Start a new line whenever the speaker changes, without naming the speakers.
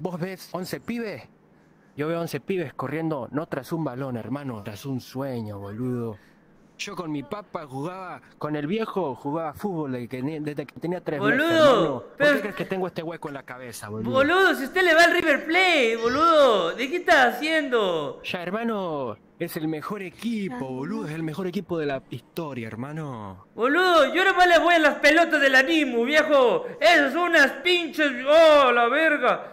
vos ves 11 pibes. Yo veo 11 pibes corriendo, no tras un balón, hermano, tras un sueño, boludo. Yo con mi papá jugaba, con el viejo jugaba fútbol desde que, tenía tres meses,
Boludo,
¿Por qué crees que tengo este hueco en la cabeza, boludo?
Boludo, si usted le va al River Plate, boludo. ¿De qué estás haciendo?
Ya, hermano, es el mejor equipo, boludo, es el mejor equipo de la historia, hermano.
Boludo, yo nomás le voy a las pelotas del Animu, viejo. Esas son unas pinches. ¡Oh, la verga!